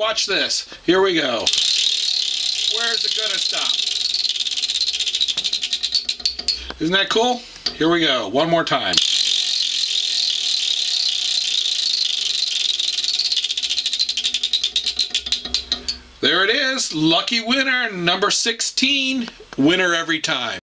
Watch this. Here we go. Where's it gonna stop? Isn't that cool? Here we go. One more time. There it is. Lucky winner, number 16. Winner every time.